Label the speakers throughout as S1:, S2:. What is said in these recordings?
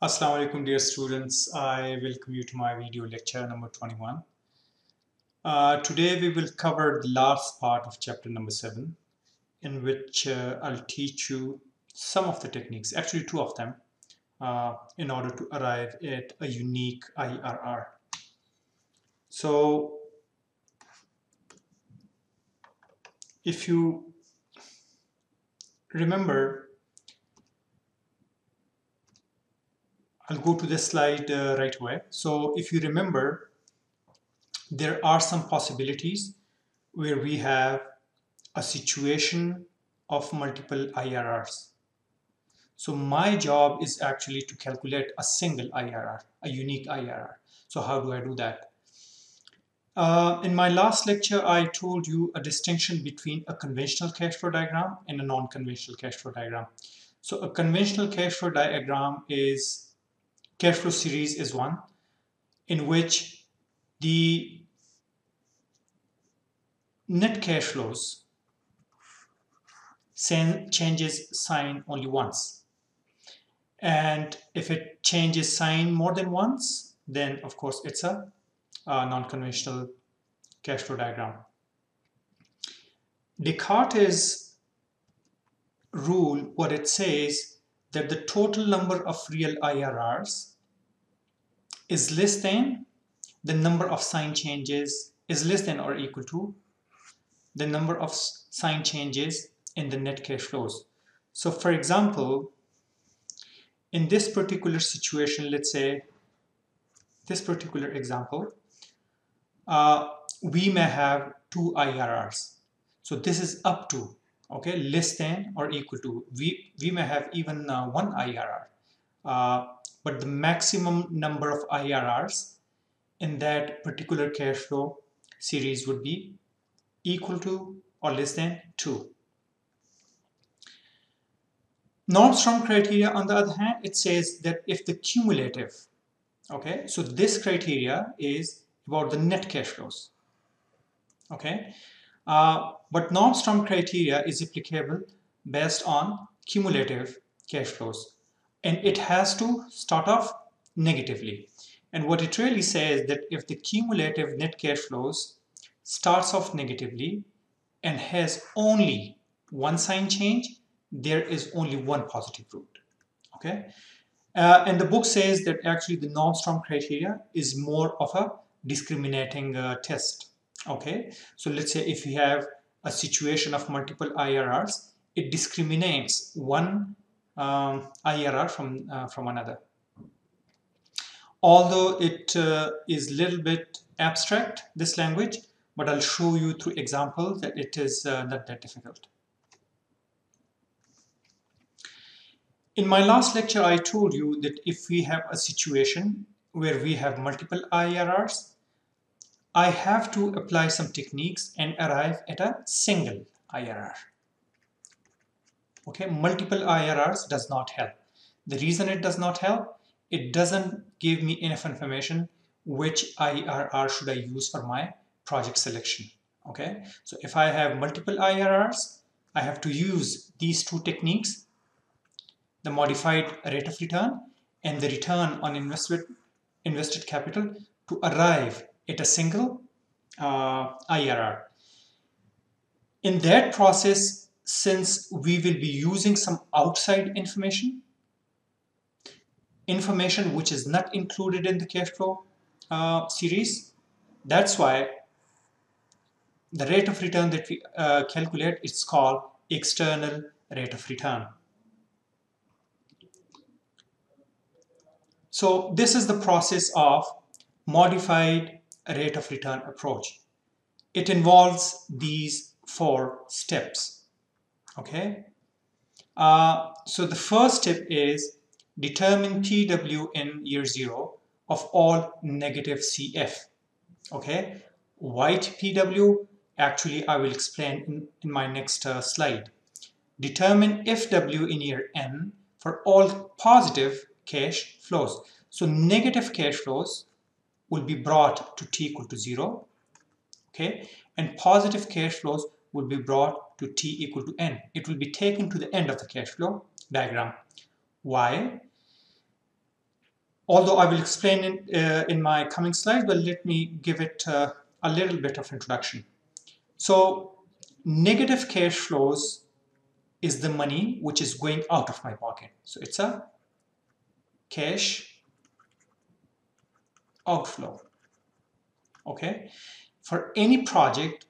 S1: Assalamu alaikum dear students. I welcome you to my video lecture number 21. Uh, today we will cover the last part of chapter number 7 in which uh, I'll teach you some of the techniques, actually two of them, uh, in order to arrive at a unique IRR. So if you remember I'll go to this slide uh, right away. So if you remember, there are some possibilities where we have a situation of multiple IRRs. So my job is actually to calculate a single IRR, a unique IRR. So how do I do that? Uh, in my last lecture, I told you a distinction between a conventional cash flow diagram and a non-conventional cash flow diagram. So a conventional cash flow diagram is cash flow series is one in which the net cash flows changes sign only once. And if it changes sign more than once then of course it's a, a non-conventional cash flow diagram. Descartes' rule what it says that the total number of real IRRs is less than the number of sign changes is less than or equal to the number of sign changes in the net cash flows. So for example, in this particular situation, let's say this particular example, uh, we may have two IRRs. So this is up to okay less than or equal to we we may have even uh, one IRR uh, but the maximum number of IRRs in that particular cash flow series would be equal to or less than 2. Norstrom criteria on the other hand it says that if the cumulative okay so this criteria is about the net cash flows okay uh, but Norstrom criteria is applicable based on cumulative cash flows and it has to start off negatively. And what it really says that if the cumulative net cash flows starts off negatively and has only one sign change, there is only one positive root. Okay, uh, and the book says that actually the Norstrom criteria is more of a discriminating uh, test okay so let's say if we have a situation of multiple IRRs it discriminates one um, IRR from uh, from another. Although it uh, is a little bit abstract this language but I'll show you through example that it is uh, not that difficult. In my last lecture I told you that if we have a situation where we have multiple IRRs I have to apply some techniques and arrive at a single IRR. Okay, multiple IRRs does not help. The reason it does not help, it doesn't give me enough information which IRR should I use for my project selection. Okay, so if I have multiple IRRs, I have to use these two techniques, the modified rate of return and the return on invested, invested capital to arrive at a single uh, IRR. In that process, since we will be using some outside information, information which is not included in the cash flow uh, series, that's why the rate of return that we uh, calculate is called external rate of return. So this is the process of modified rate of return approach. It involves these four steps. Okay. Uh, so the first step is determine PW in year zero of all negative CF. Okay. White PW, actually I will explain in, in my next uh, slide. Determine FW in year N for all positive cash flows. So negative cash flows will be brought to t equal to 0 okay and positive cash flows will be brought to t equal to n it will be taken to the end of the cash flow diagram why although I will explain it uh, in my coming slides, but let me give it uh, a little bit of introduction. So negative cash flows is the money which is going out of my pocket. So it's a cash outflow. Okay. For any project,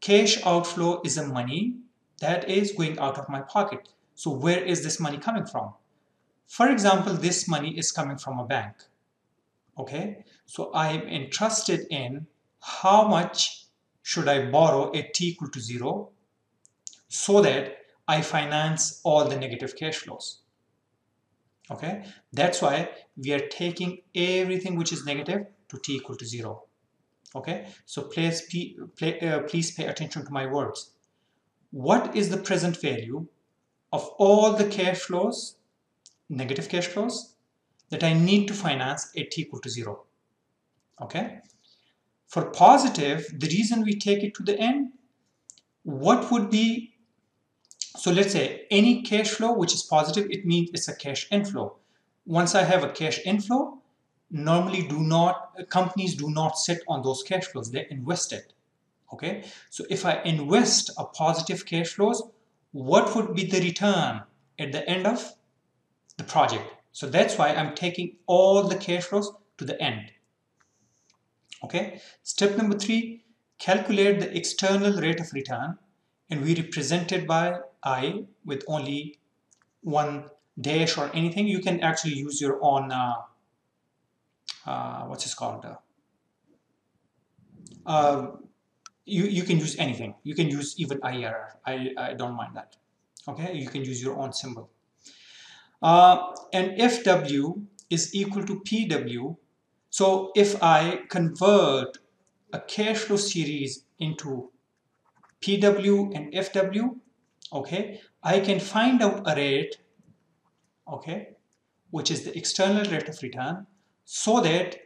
S1: cash outflow is a money that is going out of my pocket. So where is this money coming from? For example, this money is coming from a bank. Okay. So I am interested in how much should I borrow at t equal to zero so that I finance all the negative cash flows. Okay, that's why we are taking everything which is negative to t equal to zero. Okay, so please, uh, please pay attention to my words. What is the present value of all the cash flows, negative cash flows, that I need to finance at t equal to zero? Okay, for positive, the reason we take it to the end, what would be, so let's say any cash flow which is positive, it means it's a cash inflow. Once I have a cash inflow, normally do not, companies do not sit on those cash flows, they invest it. Okay, so if I invest a positive cash flows, what would be the return at the end of the project? So that's why I'm taking all the cash flows to the end. Okay, step number three, calculate the external rate of return and we represent it by I with only one dash or anything. You can actually use your own, uh, uh, what's this called? Uh, uh, you, you can use anything. You can use even IRR. I, I don't mind that. Okay, you can use your own symbol. Uh, and FW is equal to PW so if I convert a cash flow series into PW and FW, okay, I can find out a rate, okay, which is the external rate of return, so that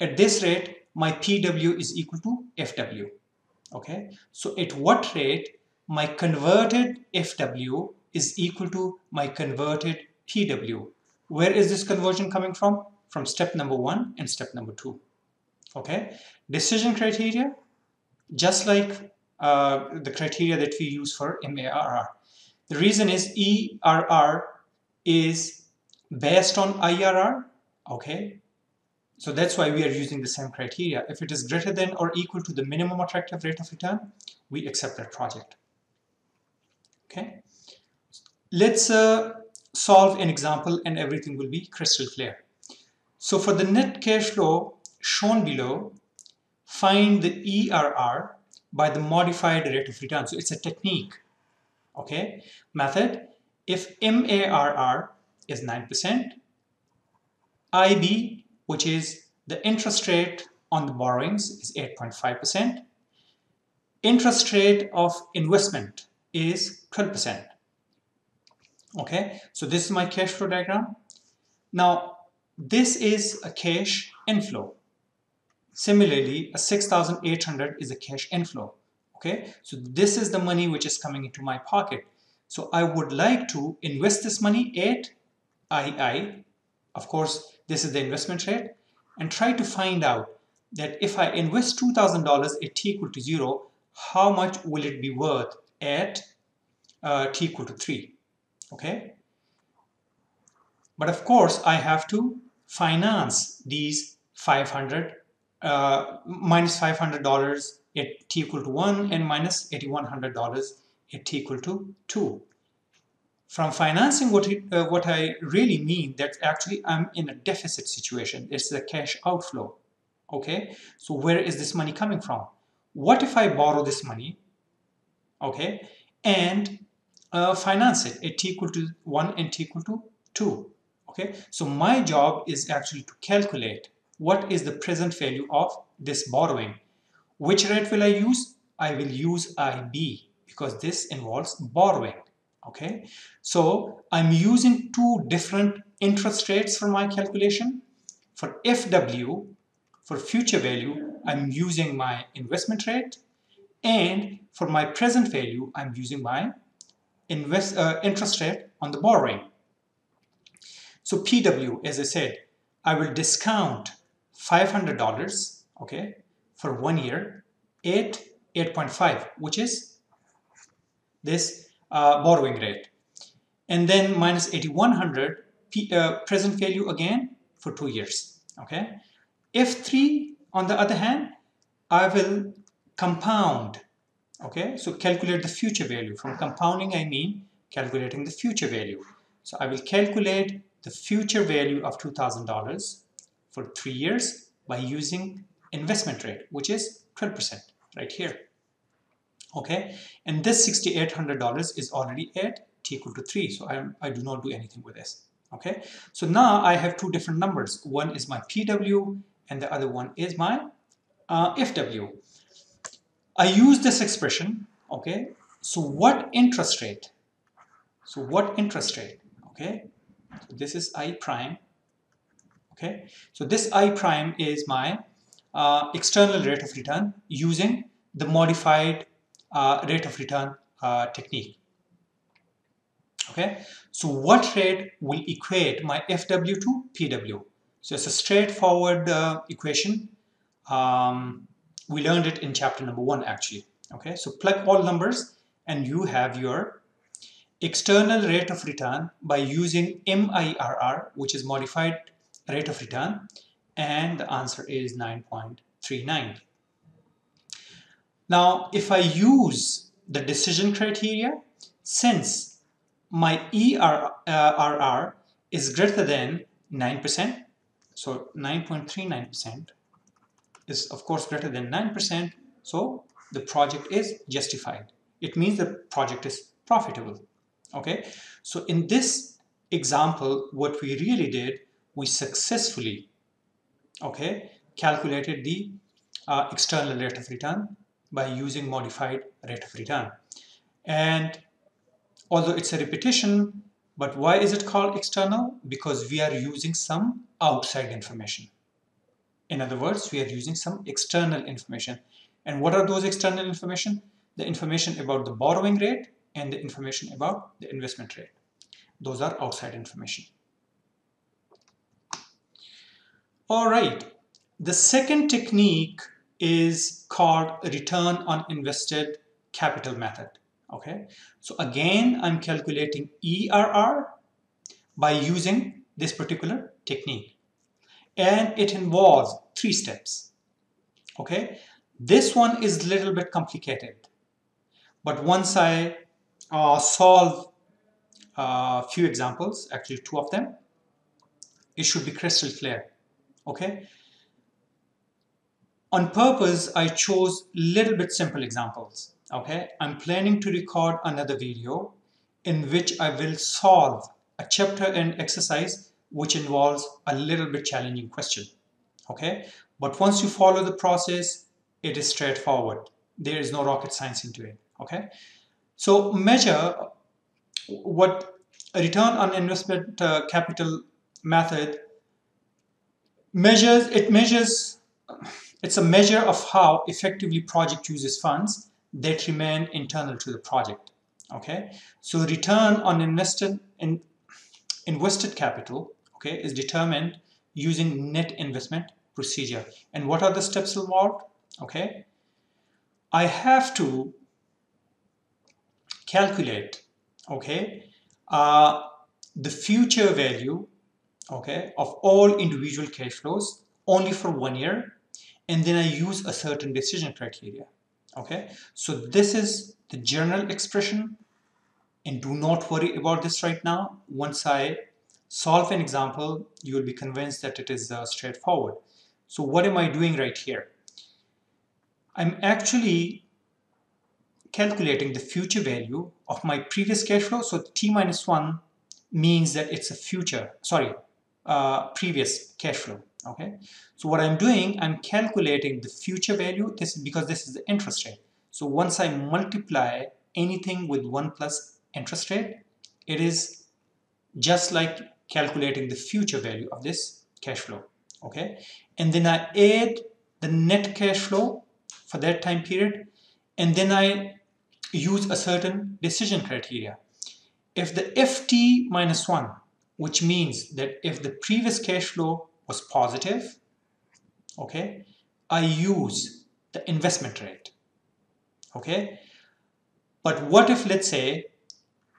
S1: at this rate, my PW is equal to FW, okay. So at what rate my converted FW is equal to my converted PW. Where is this conversion coming from? from step number one and step number two. Okay, decision criteria, just like uh, the criteria that we use for MARR. The reason is ERR is based on IRR, okay? So that's why we are using the same criteria. If it is greater than or equal to the minimum attractive rate of return, we accept that project, okay? Let's uh, solve an example and everything will be crystal clear. So for the net cash flow shown below, find the ERR by the modified rate of return. So it's a technique, okay? Method, if MARR is 9%, IB, which is the interest rate on the borrowings is 8.5%, interest rate of investment is 12%. Okay, so this is my cash flow diagram. Now, this is a cash inflow. Similarly, a 6,800 is a cash inflow. Okay, so this is the money which is coming into my pocket. So I would like to invest this money at II. Of course, this is the investment rate and try to find out that if I invest $2,000 at t equal to 0, how much will it be worth at uh, t equal to 3? Okay. But of course, I have to finance these 500 uh, minus $500 at t equal to 1 and minus $8,100 at t equal to 2. From financing, what, it, uh, what I really mean that actually I'm in a deficit situation. It's a cash outflow. Okay, so where is this money coming from? What if I borrow this money, okay, and uh, finance it at t equal to 1 and t equal to 2? okay so my job is actually to calculate what is the present value of this borrowing? Which rate will I use? I will use IB because this involves borrowing okay? So I'm using two different interest rates for my calculation. For FW for future value I'm using my investment rate. And for my present value I'm using my invest uh, interest rate on the borrowing. So PW, as I said, I will discount $500, okay, for one year, 8, 8.5, which is this uh, borrowing rate. And then minus 8100 uh, present value again for two years, okay. F3, on the other hand, I will compound, okay. So calculate the future value. From compounding, I mean calculating the future value. So I will calculate the future value of $2,000 for three years by using investment rate, which is 12% right here. Okay, and this $6,800 is already at t equal to 3, so I, I do not do anything with this. Okay, so now I have two different numbers. One is my PW and the other one is my uh, FW. I use this expression, okay, so what interest rate? So what interest rate, okay, so this is I prime, okay, so this I prime is my uh, external rate of return using the modified uh, rate of return uh, technique. Okay, so what rate will equate my FW to PW? So it's a straightforward uh, equation. Um, we learned it in chapter number one actually. Okay, so plug all numbers and you have your external rate of return by using MIRR, which is modified rate of return, and the answer is 9.39. Now, if I use the decision criteria, since my ERR is greater than 9%, so 9.39% is of course greater than 9%, so the project is justified. It means the project is profitable. Okay, so in this example, what we really did, we successfully okay, calculated the uh, external rate of return by using modified rate of return. And although it's a repetition, but why is it called external? Because we are using some outside information. In other words, we are using some external information. And what are those external information? The information about the borrowing rate and the information about the investment rate. Those are outside information. All right, the second technique is called return on invested capital method. Okay, so again, I'm calculating ERR by using this particular technique. And it involves three steps. Okay, this one is a little bit complicated. But once I uh, solve a uh, few examples, actually two of them, it should be crystal clear. Okay, on purpose, I chose little bit simple examples. Okay, I'm planning to record another video in which I will solve a chapter and exercise which involves a little bit challenging question. Okay, but once you follow the process, it is straightforward. There is no rocket science into it. Okay, so measure what a return on investment uh, capital method measures. It measures it's a measure of how effectively project uses funds that remain internal to the project. Okay, so return on invested in invested capital, okay, is determined using net investment procedure. And what are the steps involved? Okay, I have to calculate, okay, uh, the future value, okay, of all individual cash flows only for one year and then I use a certain decision criteria. Okay, so this is the general expression and do not worry about this right now. Once I solve an example, you will be convinced that it is uh, straightforward. So what am I doing right here? I'm actually calculating the future value of my previous cash flow. So T minus 1 means that it's a future, sorry, uh, previous cash flow okay? So what i'm doing i'm calculating the future value. This is because this is the interest rate. So once i multiply anything with 1 plus interest rate it is just like calculating the future value of this cash flow okay? And then i add the net cash flow for that time period and then i use a certain decision criteria. If the ft minus 1 which means that if the previous cash flow was positive, okay, I use the investment rate, okay. But what if, let's say,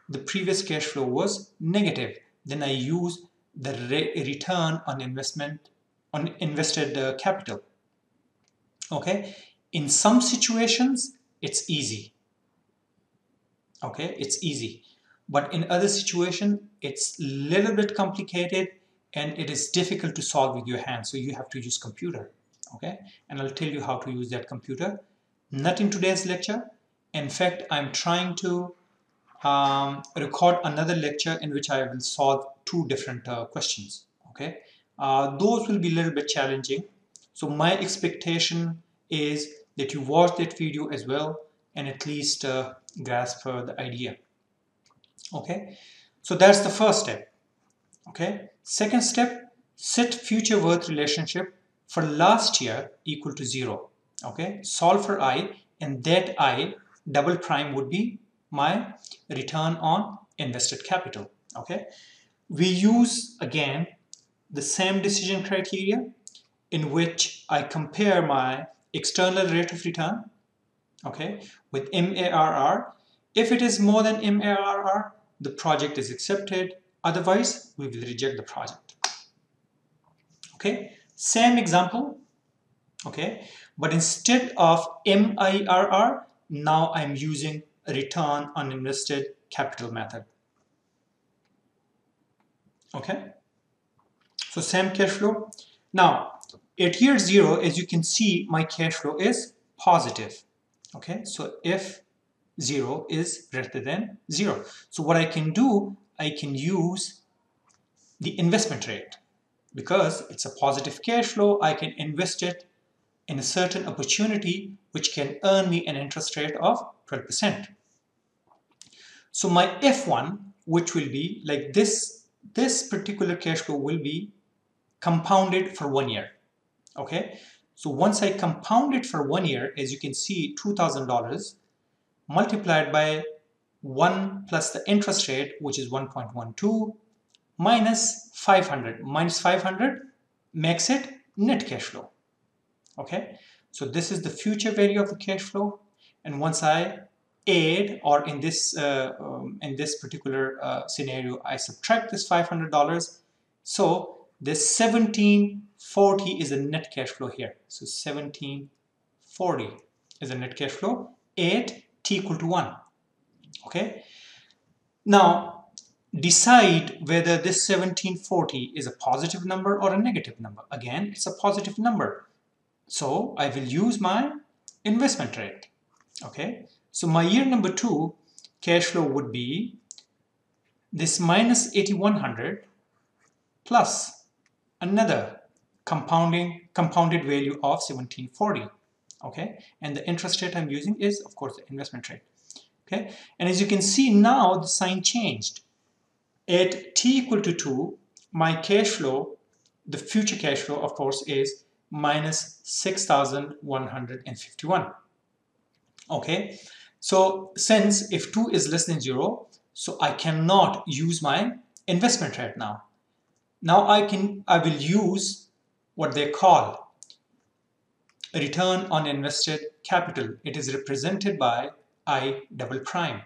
S1: the previous cash flow was negative? Then I use the return on investment on invested uh, capital. Okay, in some situations it's easy. Okay, it's easy, but in other situations it's a little bit complicated and it is difficult to solve with your hands. So you have to use computer. Okay, and I'll tell you how to use that computer. Not in today's lecture. In fact, I'm trying to um, record another lecture in which I will solve two different uh, questions. Okay, uh, those will be a little bit challenging. So my expectation is that you watch that video as well and at least uh, grasp uh, the idea. Okay, so that's the first step. Okay, second step, set future worth relationship for last year equal to zero. Okay, solve for i and that i double prime would be my return on invested capital. Okay, we use again the same decision criteria in which I compare my external rate of return okay with MARR if it is more than MARR the project is accepted otherwise we will reject the project. Okay? Same example okay? But instead of MIRR now I'm using return on invested capital method. Okay? So same cash flow. Now at year zero as you can see my cash flow is positive. Okay? So if zero is greater than zero. So what I can do I can use the investment rate because it's a positive cash flow. I can invest it in a certain opportunity which can earn me an interest rate of 12%. So my F1 which will be like this this particular cash flow will be compounded for one year. Okay? So once I compound it for one year as you can see $2,000 multiplied by 1 plus the interest rate which is 1.12 minus 500 minus 500 makes it net cash flow. Okay? So this is the future value of the cash flow. And once I add or in this uh, um, in this particular uh, scenario I subtract this $500 so this 1740 is a net cash flow here. So 1740 is a net cash flow at t equal to 1 okay? Now decide whether this 1740 is a positive number or a negative number. Again it's a positive number. So I will use my investment rate. Okay? So my year number two cash flow would be this minus 8100 plus another compounding compounded value of 1740 okay? And the interest rate I'm using is of course the investment rate okay? And as you can see now the sign changed. At t equal to 2 my cash flow the future cash flow of course is minus 6151 okay? So since if 2 is less than 0, so I cannot use my investment rate now. Now I can I will use what they call return on invested capital. It is represented by I double prime.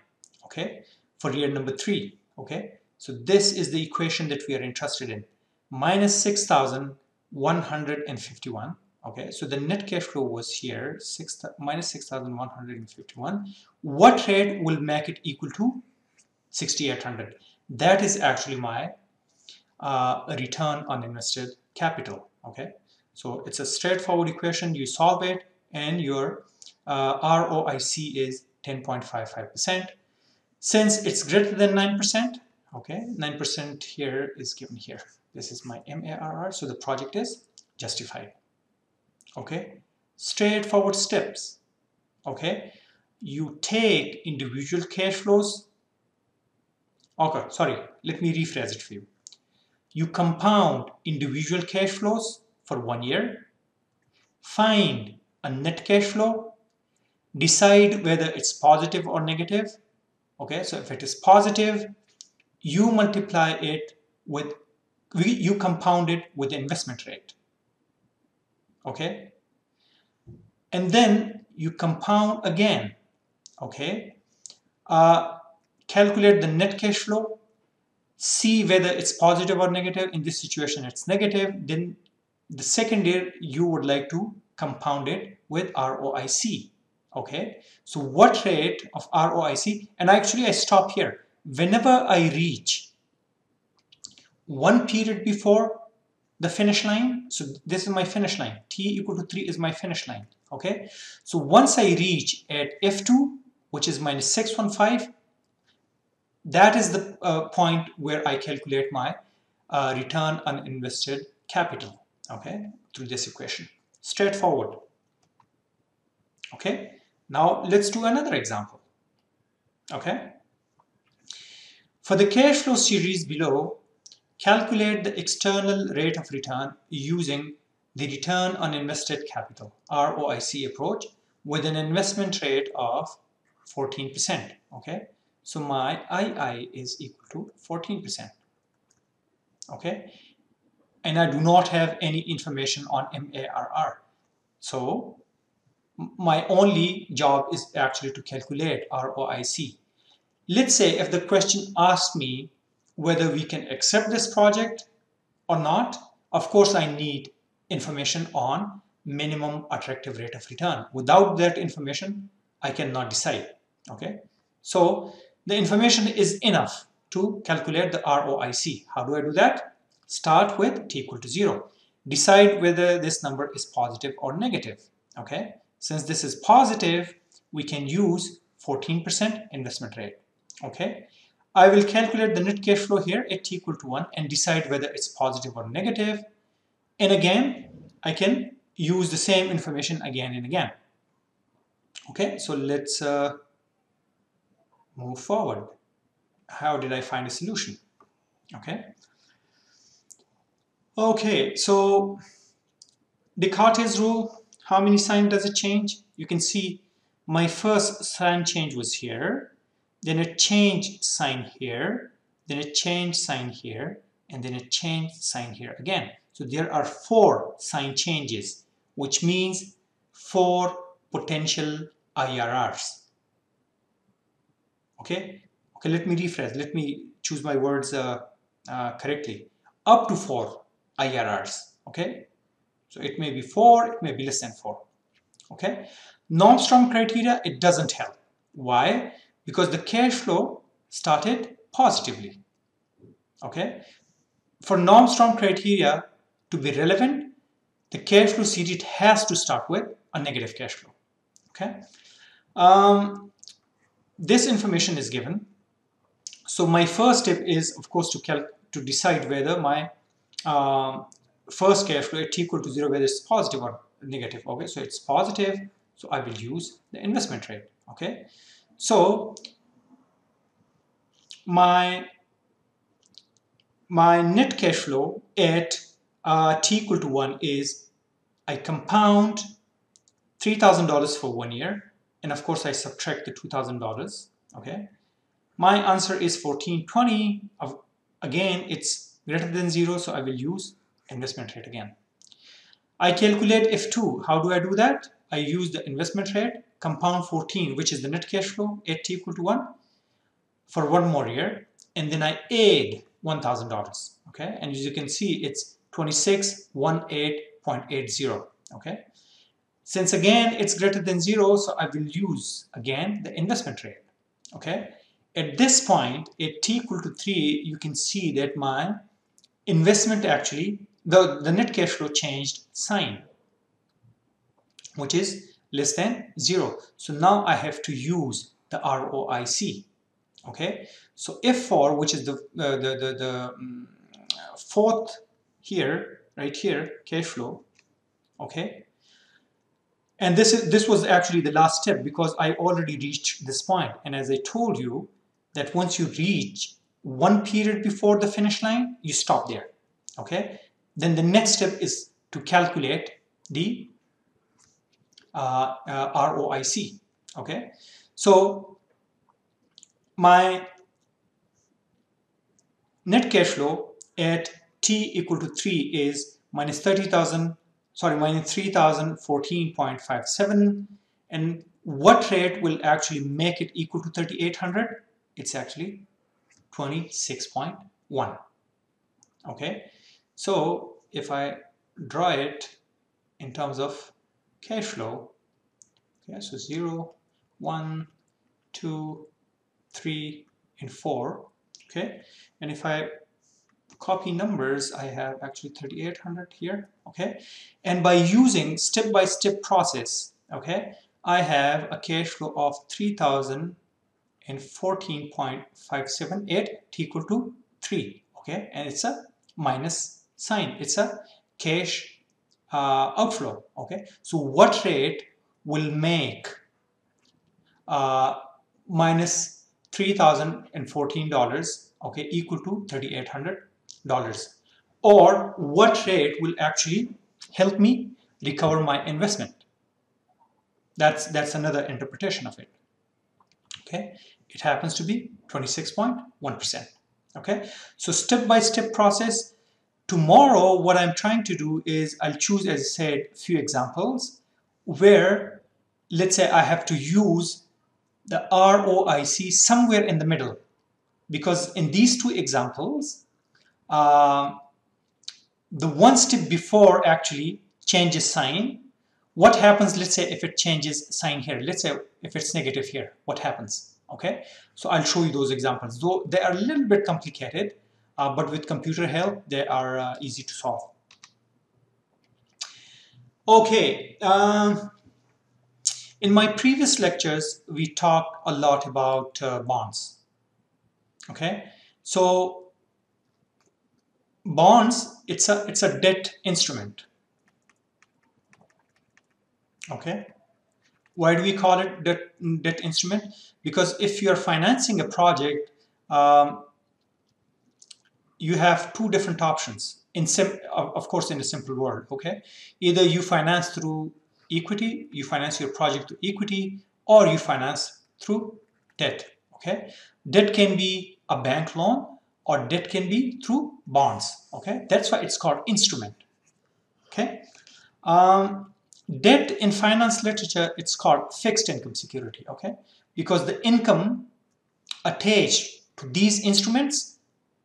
S1: Okay, for year number three. Okay, so this is the equation that we are interested in. Minus 6,151 okay so the net cash flow was here 6 minus 6151 what rate will make it equal to 6800 that is actually my uh, return on invested capital okay so it's a straightforward equation. You solve it and your uh, ROIC is 10.55% since it's greater than 9% okay 9% here is given here. This is my MARR so the project is justified okay? Straightforward steps okay? You take individual cash flows. Okay sorry let me rephrase it for you. You compound individual cash flows for one year find a net cash flow decide whether it's positive or negative okay so if it is positive you multiply it with you compound it with the investment rate. Okay. And then you compound again. Okay. Uh, calculate the net cash flow, see whether it's positive or negative. In this situation, it's negative. Then the second year, you would like to compound it with ROIC. Okay. So what rate of ROIC? And actually, I stop here. Whenever I reach one period before the finish line. So this is my finish line. T equal to 3 is my finish line. Okay. So once I reach at F2, which is minus 615, that is the uh, point where I calculate my uh, return on invested capital. Okay. Through this equation. Straightforward. Okay. Now let's do another example. Okay. For the cash flow series below, Calculate the external rate of return using the return on invested capital ROIC approach with an investment rate of 14%. Okay, so my II is equal to 14%. Okay, and I do not have any information on MARR. So my only job is actually to calculate ROIC. Let's say if the question asks me whether we can accept this project or not, of course I need information on minimum attractive rate of return. Without that information, I cannot decide, okay? So the information is enough to calculate the ROIC. How do I do that? Start with t equal to zero. Decide whether this number is positive or negative, okay? Since this is positive, we can use 14% investment rate, okay? I will calculate the net cash flow here at t equal to 1 and decide whether it's positive or negative. And again, I can use the same information again and again. Okay, so let's uh, move forward. How did I find a solution? Okay. Okay, so Descartes' rule, how many sign does it change? You can see my first sign change was here then a change sign here, then a change sign here, and then a change sign here again. So there are four sign changes, which means four potential IRRs. Okay, okay, let me rephrase, let me choose my words uh, uh, correctly. Up to four IRRs, okay? So it may be four, it may be less than four, okay? Norstrom criteria, it doesn't help. Why? because the cash flow started positively. Okay. For Norstrom criteria to be relevant, the cash flow series has to start with a negative cash flow. Okay. Um, this information is given. So my first step is, of course, to to decide whether my um, first cash flow is equal to zero, whether it's positive or negative. Okay, so it's positive, so I will use the investment rate. Okay, so my my net cash flow at uh, t equal to 1 is I compound $3,000 for one year and of course I subtract the $2,000 okay my answer is 1420 of again it's greater than 0 so I will use investment rate again I calculate F2 how do I do that I use the investment rate compound 14, which is the net cash flow at t equal to 1 for one more year. And then I add $1,000. Okay. And as you can see, it's 2618.80. Okay. Since again, it's greater than zero, so I will use again the investment rate. Okay. At this point, at t equal to 3, you can see that my investment actually, the, the net cash flow changed sign, which is less than 0. So now I have to use the ROIC. Okay, so F4, which is the, uh, the, the, the um, fourth here, right here, cash flow, okay, and this is this was actually the last step because I already reached this point. And as I told you, that once you reach one period before the finish line, you stop there. Okay. Then the next step is to calculate the uh, uh, ROIC. Okay, so my net cash flow at t equal to 3 is minus 30,000, sorry, minus 3,014.57. And what rate will actually make it equal to 3,800? It's actually 26.1. Okay, so if I draw it in terms of cash flow, okay, so 0, 1, 2, 3, and 4, okay, and if I copy numbers, I have actually 3800 here, okay? And by using step-by-step -step process, okay, I have a cash flow of 3014.578 equal to 3, okay? And it's a minus sign. It's a cash uh, outflow, okay? So what rate will make uh, minus $3,014, okay, equal to 3,800 dollars or what rate will actually help me recover my investment that's that's another interpretation of it okay it happens to be 26.1 percent okay so step by step process tomorrow what i'm trying to do is i'll choose as i said a few examples where let's say i have to use the ROIC somewhere in the middle because in these two examples uh, the one step before actually changes sign. What happens, let's say, if it changes sign here? Let's say if it's negative here, what happens? Okay, so I'll show you those examples. Though they are a little bit complicated, uh, but with computer help, they are uh, easy to solve. Okay, um, in my previous lectures, we talked a lot about uh, bonds. Okay, so bonds it's a it's a debt instrument okay why do we call it debt, debt instrument? Because if you are financing a project um, you have two different options in sim of course in a simple world okay? Either you finance through equity you finance your project through equity or you finance through debt okay? Debt can be a bank loan or debt can be through bonds okay? That's why it's called instrument okay? Um, debt in finance literature it's called fixed income security okay? Because the income attached to these instruments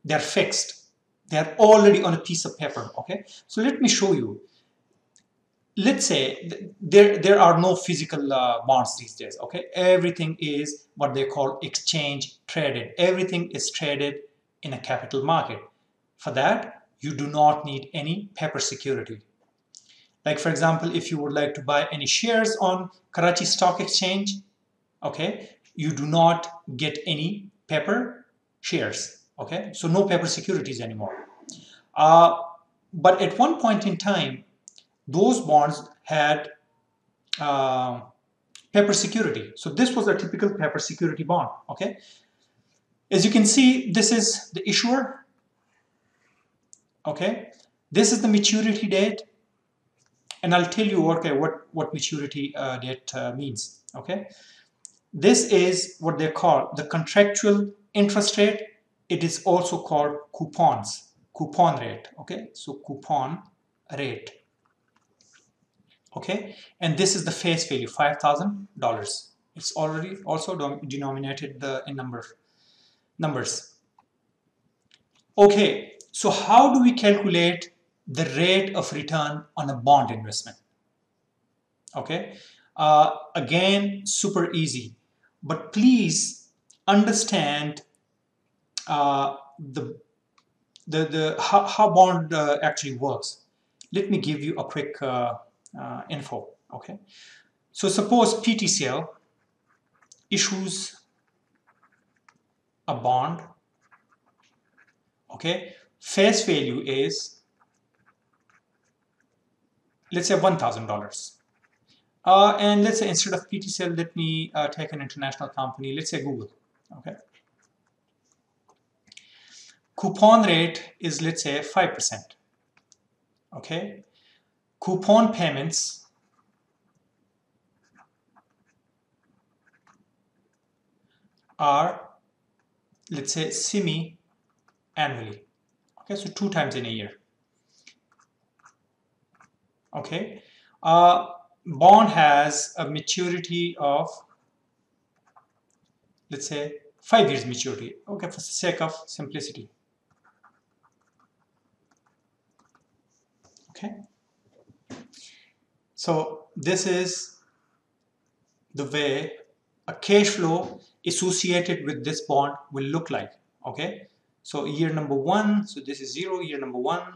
S1: they're fixed. They're already on a piece of paper okay? So let me show you. Let's say there there are no physical uh, bonds these days okay? Everything is what they call exchange traded. Everything is traded in a capital market. For that, you do not need any paper security. Like for example, if you would like to buy any shares on Karachi Stock Exchange, okay, you do not get any paper shares, okay? So no paper securities anymore. Uh, but at one point in time, those bonds had uh, paper security. So this was a typical paper security bond, okay? As you can see, this is the issuer. Okay, this is the maturity date, and I'll tell you okay what what maturity uh, date uh, means. Okay, this is what they call the contractual interest rate. It is also called coupons, coupon rate. Okay, so coupon rate. Okay, and this is the face value, five thousand dollars. It's already also denominated the in number numbers. Okay, so how do we calculate the rate of return on a bond investment? Okay, uh, again, super easy, but please understand uh, the, the, the how, how bond uh, actually works. Let me give you a quick uh, uh, info, okay? So suppose PTCL issues a bond okay face value is let's say $1,000 uh, and let's say instead of PTCL let me uh, take an international company let's say Google okay? Coupon rate is let's say 5% okay? Coupon payments are let's say semi annually Okay, so two times in a year. Okay, uh, bond has a maturity of, let's say, five years maturity. Okay, for the sake of simplicity. Okay, so this is the way a cash flow associated with this bond will look like. Okay, so year number one, so this is zero, year number one,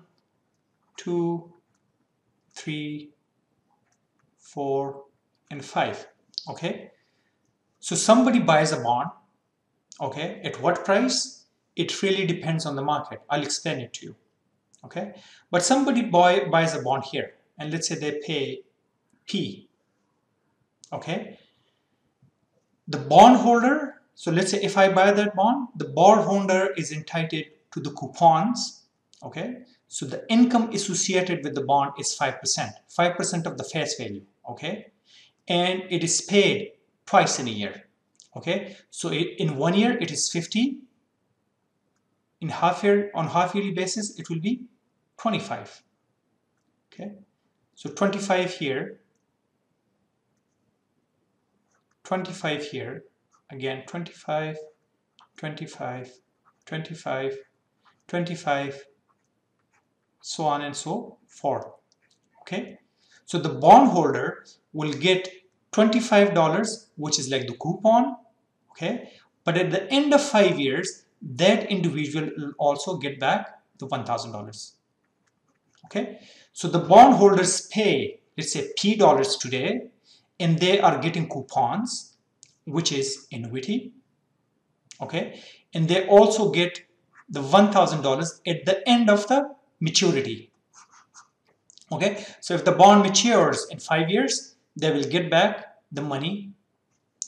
S1: two, three, four, and five. Okay, so somebody buys a bond. Okay, at what price? It really depends on the market. I'll explain it to you. Okay, but somebody buy, buys a bond here, and let's say they pay P. Okay, the bondholder so let's say if I buy that bond, the bondholder is entitled to the coupons. Okay. So the income associated with the bond is 5%, 5% of the face value. Okay. And it is paid twice in a year. Okay. So in one year, it is 50. In half year, on half yearly basis, it will be 25. Okay. So 25 here, 25 here, again 25 25 25 25 so on and so forth okay? So the bondholder will get $25 which is like the coupon okay? But at the end of five years that individual will also get back the $1,000 okay? So the bondholders pay let's say p dollars today and they are getting coupons which is annuity. Okay, and they also get the $1,000 at the end of the maturity. Okay, so if the bond matures in five years, they will get back the money,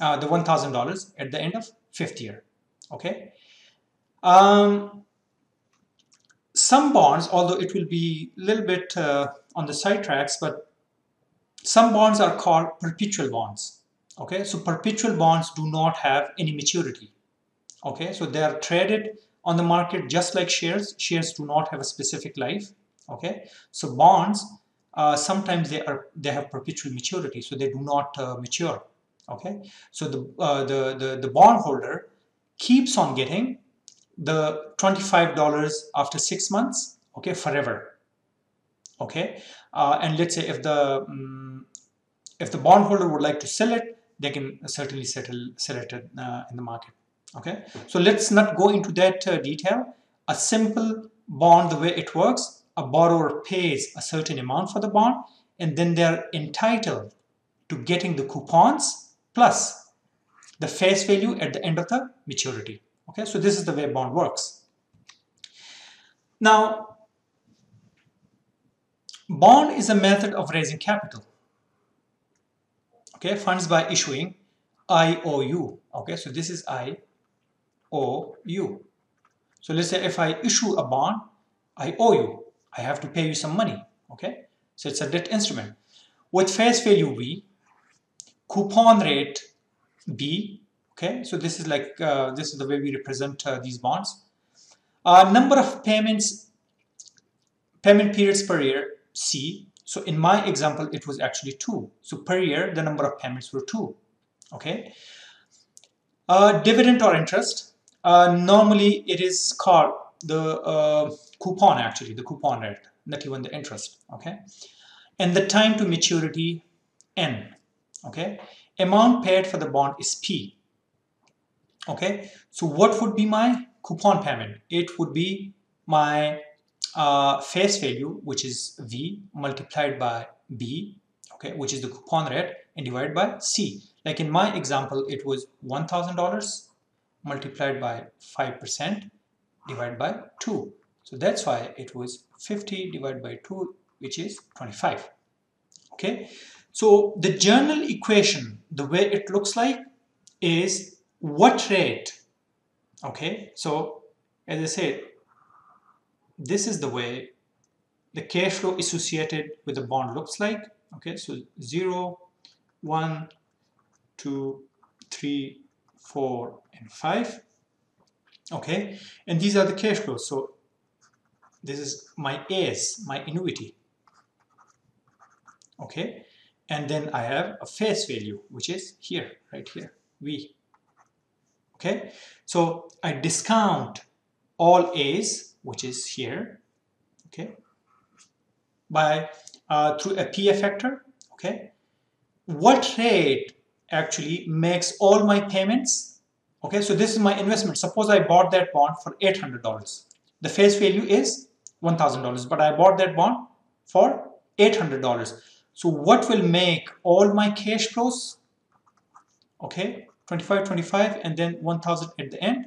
S1: uh, the $1,000 at the end of fifth year. Okay, um, some bonds, although it will be a little bit uh, on the side tracks, but some bonds are called perpetual bonds. Okay? So perpetual bonds do not have any maturity. Okay? So they are traded on the market just like shares. Shares do not have a specific life okay? So bonds uh, sometimes they are they have perpetual maturity so they do not uh, mature okay? So the, uh, the the the bond holder keeps on getting the $25 after six months okay forever okay? Uh, and let's say if the um, if the bondholder would like to sell it they can certainly settle sell it uh, in the market okay? So let's not go into that uh, detail. A simple bond the way it works a borrower pays a certain amount for the bond and then they're entitled to getting the coupons plus the face value at the end of the maturity. Okay? So this is the way bond works. Now bond is a method of raising capital. Okay? Funds by issuing IOU okay? So this is IOU so let's say if I issue a bond I owe you I have to pay you some money okay so it's a debt instrument with face value V coupon rate B okay so this is like uh, this is the way we represent uh, these bonds uh, number of payments payment periods per year C so in my example, it was actually two. So per year, the number of payments were two. Okay. Uh, dividend or interest. Uh, normally, it is called the uh, coupon actually, the coupon rate, not even the interest. Okay. And the time to maturity N. Okay. Amount paid for the bond is P. Okay. So what would be my coupon payment? It would be my uh, face value, which is V multiplied by B, okay, which is the coupon rate, and divided by C. Like in my example, it was $1,000 multiplied by 5% divided by 2. So that's why it was 50 divided by 2, which is 25. Okay, so the general equation, the way it looks like is what rate, okay, so as I said, this is the way the cash flow associated with the bond looks like. Okay, so 0, 1, 2, 3, 4, and 5. Okay, and these are the cash flows. So this is my AS, my annuity. Okay, and then I have a face value, which is here, right here, V. Okay, so I discount all A's, which is here, okay, by uh, through a PF factor, okay. What rate actually makes all my payments? Okay, so this is my investment. Suppose I bought that bond for $800. The face value is $1,000, but I bought that bond for $800. So what will make all my cash flows? Okay, 25, 25, and then 1000 at the end.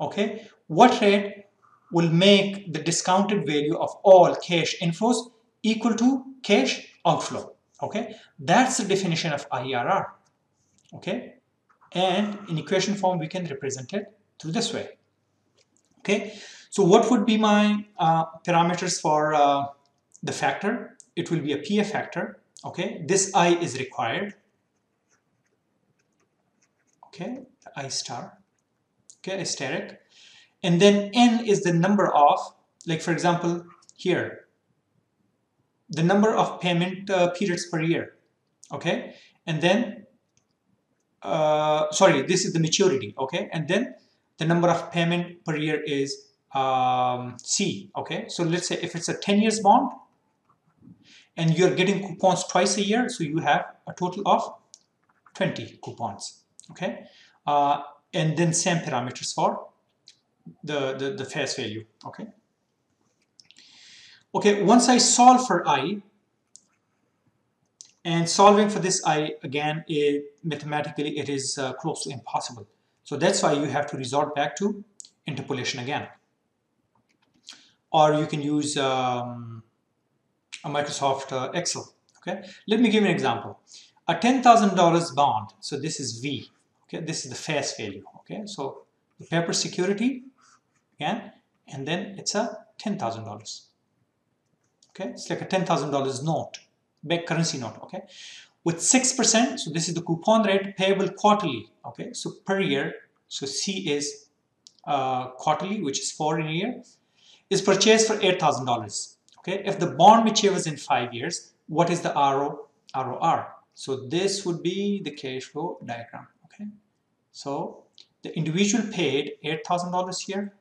S1: Okay, what rate will make the discounted value of all cash inflows equal to cash outflow? Okay, that's the definition of IRR. Okay, and in equation form, we can represent it through this way. Okay, so what would be my uh, parameters for uh, the factor? It will be a PF factor. Okay, this I is required. Okay, I star. Okay, asterisk. And then N is the number of, like for example, here, the number of payment uh, periods per year. Okay, and then, uh, sorry, this is the maturity. Okay, and then the number of payment per year is um, C. Okay, so let's say if it's a 10 years bond and you're getting coupons twice a year, so you have a total of 20 coupons. Okay, uh, and then same parameters for the, the, the face value. Okay. Okay, once I solve for i, and solving for this i again, it, mathematically it is uh, close to impossible. So that's why you have to resort back to interpolation again or you can use um, a Microsoft uh, Excel. Okay, let me give you an example. A $10,000 bond, so this is V. Okay, this is the face value. Okay, so the paper security again, and then it's a $10,000. Okay, it's like a $10,000 note, big currency note. Okay, with 6%, so this is the coupon rate payable quarterly. Okay, so per year, so C is uh, quarterly, which is four in a year is purchased for $8,000. Okay, if the bond matures in five years, what is the RO, ROR? So this would be the cash flow diagram. Okay, so the individual paid $8,000 here.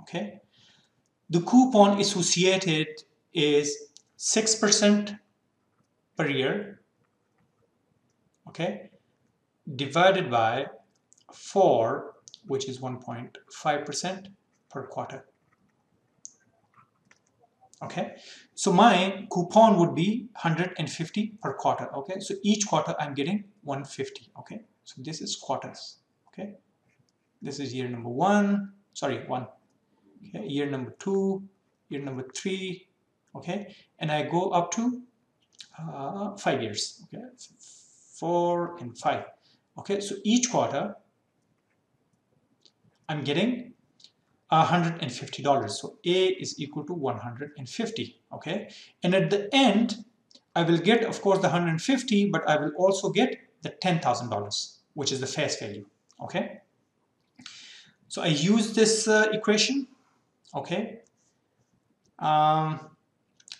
S1: Okay, the coupon associated is 6% per year. Okay, divided by 4, which is 1.5% per quarter. Okay so my coupon would be 150 per quarter okay? So each quarter i'm getting 150 okay? So this is quarters okay? This is year number one sorry one. Okay year number two year number three okay and i go up to uh, five years okay four and five okay so each quarter i'm getting $150. So A is equal to 150, okay? And at the end, I will get, of course, the 150, but I will also get the $10,000, which is the face value, okay? So I use this uh, equation, okay? Um,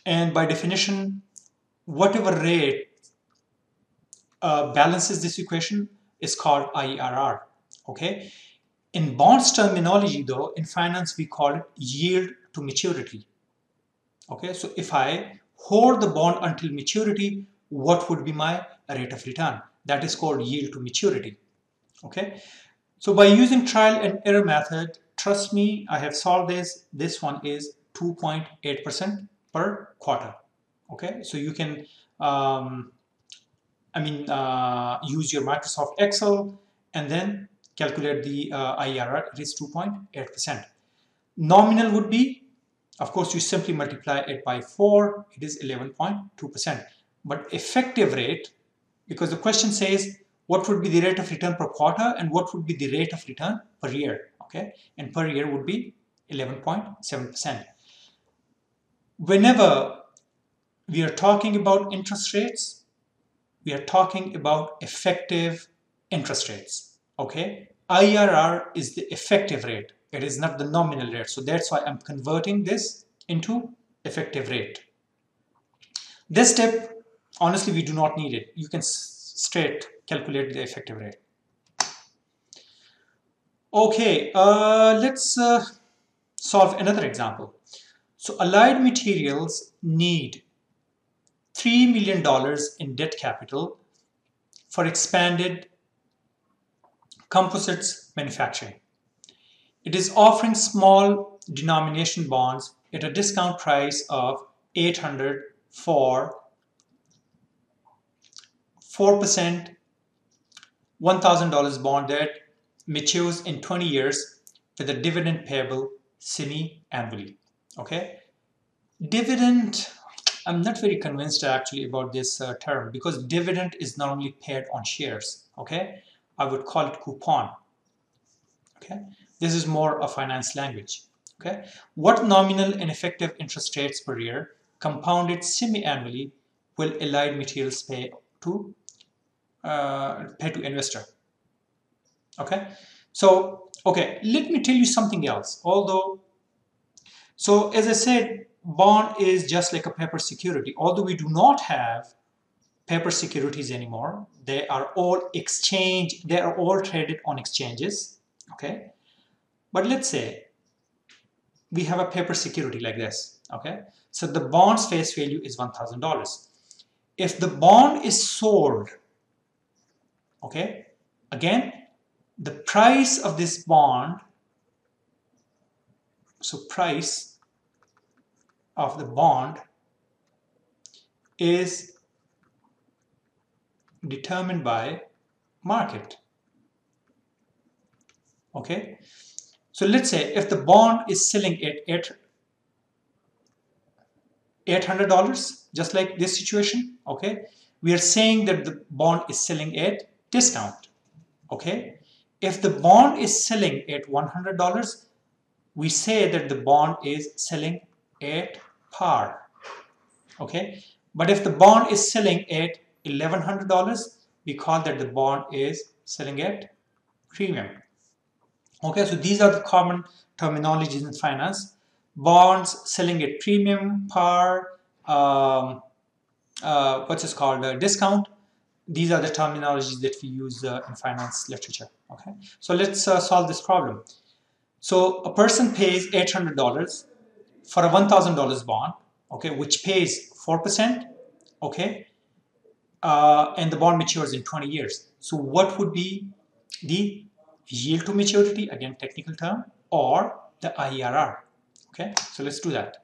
S1: and by definition, whatever rate uh, balances this equation is called IRR, okay? In bonds terminology though, in finance we call it yield to maturity. Okay, so if I hold the bond until maturity, what would be my rate of return? That is called yield to maturity. Okay, so by using trial and error method, trust me, I have solved this. This one is 2.8% per quarter. Okay, so you can, um, I mean, uh, use your Microsoft Excel and then calculate the uh, IRR, it is 2.8%. Nominal would be, of course, you simply multiply it by 4, it is 11.2%. But effective rate, because the question says what would be the rate of return per quarter and what would be the rate of return per year, okay? And per year would be 11.7%. Whenever we are talking about interest rates, we are talking about effective interest rates okay IRR is the effective rate It is not the nominal rate. So that's why I'm converting this into effective rate. This step, honestly, we do not need it. You can straight calculate the effective rate. Okay, uh, let's uh, solve another example. So Allied Materials need $3 million in debt capital for expanded composites manufacturing. It is offering small denomination bonds at a discount price of 800 for 4% $1,000 bond debt matures in 20 years with a dividend payable semi-annually. Okay, dividend. I'm not very convinced actually about this uh, term because dividend is normally paid on shares. Okay, I would call it coupon. Okay, this is more a finance language. Okay, what nominal and effective interest rates per year compounded semi-annually will Allied Materials pay to uh, pay to investor? Okay, so okay, let me tell you something else. Although, so as I said, bond is just like a paper security. Although we do not have paper securities anymore, they are all exchange. They are all traded on exchanges. Okay, but let's say we have a paper security like this. Okay, so the bond's face value is one thousand dollars. If the bond is sold, okay, again the price of this bond so price of the bond is determined by market. Okay? So let's say if the bond is selling at $800 just like this situation okay? We are saying that the bond is selling at discount okay? If the bond is selling at $100, we say that the bond is selling at par. Okay, but if the bond is selling at $1,100, we call that the bond is selling at premium. Okay, so these are the common terminologies in finance. Bonds selling at premium, par, um, uh, what's it called, uh, discount. These are the terminologies that we use uh, in finance literature okay so let's uh, solve this problem so a person pays $800 for a $1,000 bond okay which pays 4% okay uh, and the bond matures in 20 years. So what would be the yield to maturity? Again technical term or the IRR okay? So let's do that.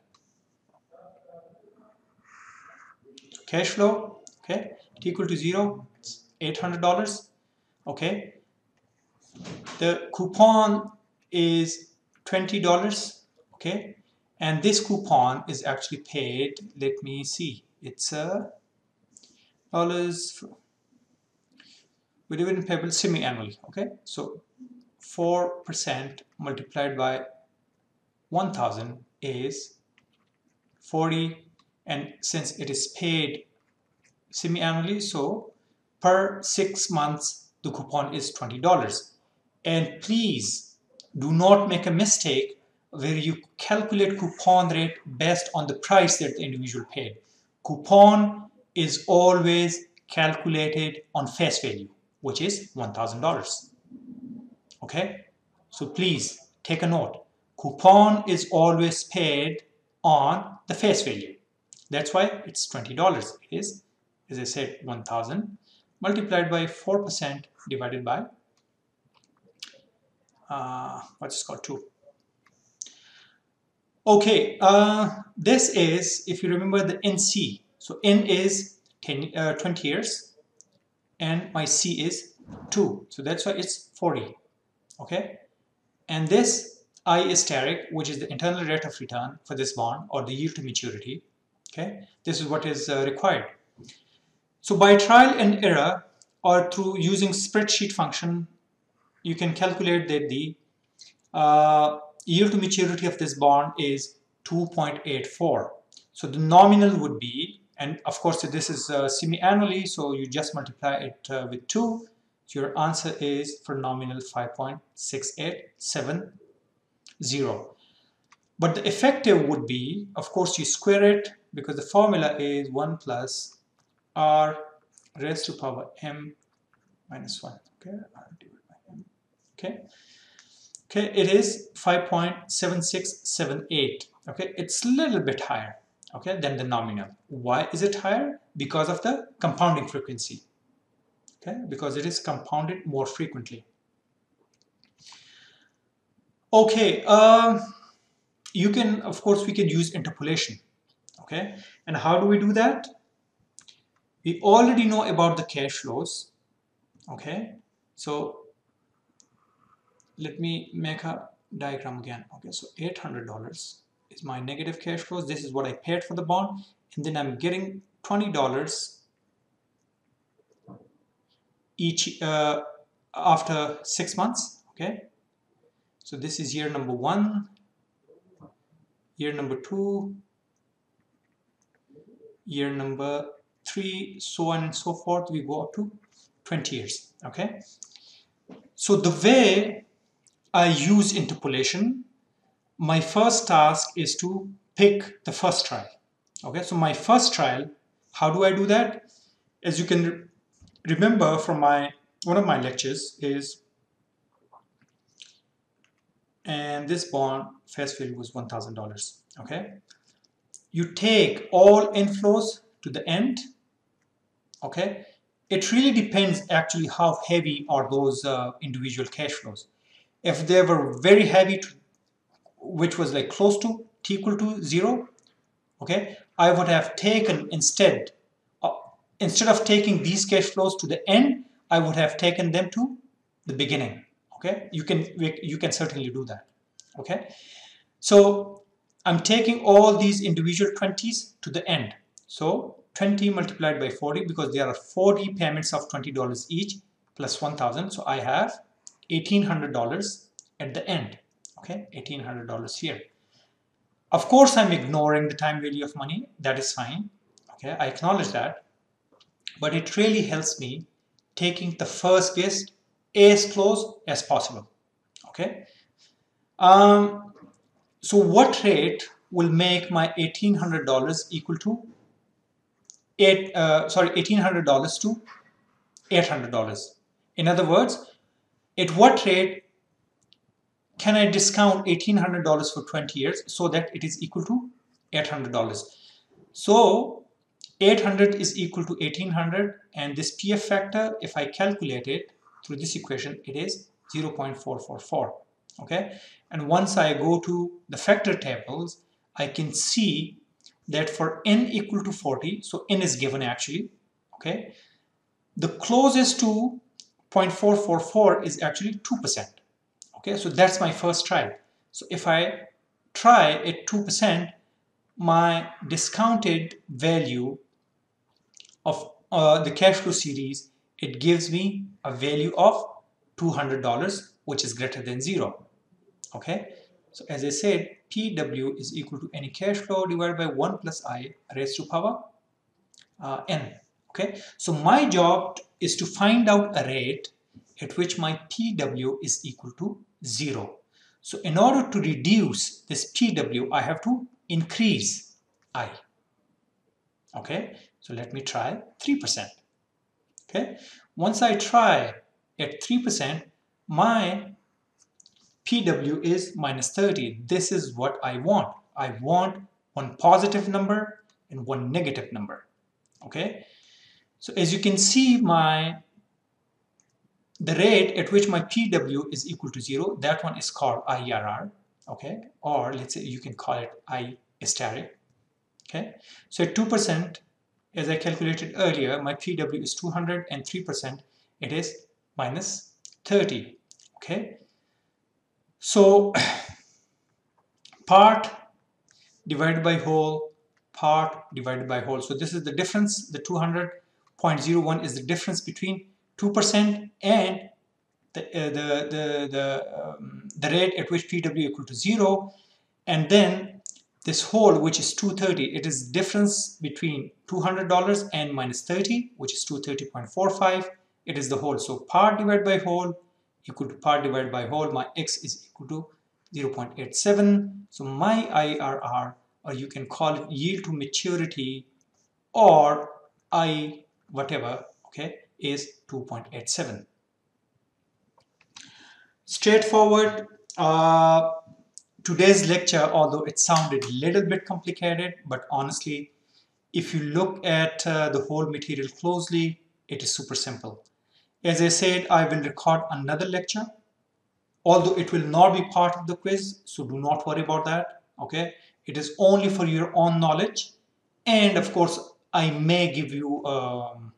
S1: Cash flow okay T equal to zero $800 okay. The coupon is $20 okay? And this coupon is actually paid let me see it's a dollars we dividend payable semi-annually okay? So 4% multiplied by 1000 is 40 and since it is paid semi-annually so per six months the coupon is $20 and please do not make a mistake where you calculate coupon rate based on the price that the individual paid. Coupon is always calculated on face value, which is $1,000. Okay, so please take a note. Coupon is always paid on the face value. That's why it's $20. It is, as I said, 1,000 multiplied by 4% divided by uh, what's called 2. Okay, uh, this is, if you remember the NC, so N is 10, uh, 20 years and my C is 2. So that's why it's 40. Okay, and this I is TARIC, which is the internal rate of return for this bond or the yield to maturity. Okay, this is what is uh, required. So by trial and error or through using spreadsheet function you can calculate that the uh, yield to maturity of this bond is 2.84. So the nominal would be, and of course this is uh, semi-annually, so you just multiply it uh, with 2. So your answer is for nominal 5.6870. But the effective would be, of course, you square it because the formula is 1 plus r raised to power m minus 1. Okay, okay. Okay, it is 5.7678. Okay, it's a little bit higher okay, than the nominal. Why is it higher? Because of the compounding frequency. Okay, because it is compounded more frequently. Okay, uh, you can, of course, we can use interpolation. Okay, and how do we do that? We already know about the cash flows. Okay, so let me make a diagram again. Okay, so $800 is my negative cash flows. This is what I paid for the bond. And then I'm getting $20 each uh, after six months. Okay, so this is year number one, year number two, year number three, so on and so forth. We go up to 20 years. Okay, so the way I use interpolation, my first task is to pick the first trial. Okay, so my first trial, how do I do that? As you can remember from my one of my lectures is, and this bond face value was $1,000. Okay, you take all inflows to the end. Okay, it really depends actually how heavy are those uh, individual cash flows if they were very heavy to, which was like close to t equal to 0 okay I would have taken instead uh, instead of taking these cash flows to the end I would have taken them to the beginning okay? You can you can certainly do that okay? So I'm taking all these individual 20s to the end. So 20 multiplied by 40 because there are 40 payments of $20 each plus 1000 so I have $1,800 at the end. Okay, $1,800 here. Of course, I'm ignoring the time value of money. That is fine. Okay, I acknowledge that. But it really helps me taking the first guess as close as possible. Okay. Um, so what rate will make my $1,800 equal to eight, uh, sorry, $1,800 to $800? In other words, at what rate can I discount $1,800 for 20 years so that it is equal to $800? So 800 is equal to 1800 and this PF factor, if I calculate it through this equation, it is 0.444. Okay, and once I go to the factor tables, I can see that for n equal to 40, so n is given actually, okay, the closest to 0.444 is actually 2%. Okay, so that's my first try. So if I try at 2%, my discounted value of uh, the cash flow series, it gives me a value of $200, which is greater than zero. Okay, so as I said, PW is equal to any cash flow divided by 1 plus I raised to power uh, n. Okay, so my job is to find out a rate at which my PW is equal to 0. So in order to reduce this PW, I have to increase I. Okay, so let me try 3%. Okay, once I try at 3%, my PW is minus 30. This is what I want. I want one positive number and one negative number. Okay, so as you can see, my the rate at which my PW is equal to zero, that one is called IRR, okay? Or let's say you can call it I static, okay? So at 2%, as I calculated earlier, my PW is 200 and 3%, it is minus 30, okay? So part divided by whole, part divided by whole. So this is the difference, the 200.01 is the difference between 2% and the, uh, the, the, the, um, the rate at which PW equal to 0 and then this whole which is 230 it is difference between $200 and minus 30 which is 230.45 it is the whole. So part divided by whole equal to part divided by whole. My x is equal to 0.87 so my IRR or you can call it yield to maturity or I whatever okay is 2.87 straightforward uh, today's lecture although it sounded a little bit complicated but honestly if you look at uh, the whole material closely it is super simple. As I said I will record another lecture. Although it will not be part of the quiz so do not worry about that okay? It is only for your own knowledge. And of course I may give you um,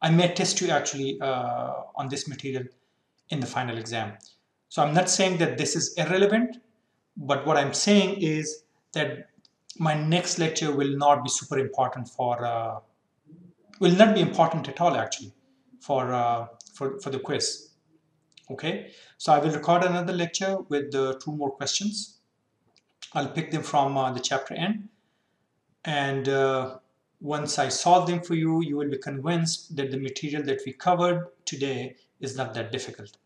S1: I may test you actually uh, on this material in the final exam. So I'm not saying that this is irrelevant but what I'm saying is that my next lecture will not be super important for uh, will not be important at all actually for uh, for, for the quiz. Okay? So I will record another lecture with the two more questions. I'll pick them from uh, the chapter end and uh, once I solve them for you you will be convinced that the material that we covered today is not that difficult.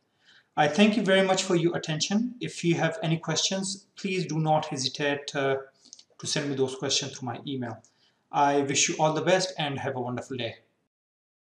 S1: I thank you very much for your attention. If you have any questions please do not hesitate uh, to send me those questions through my email. I wish you all the best and have a wonderful day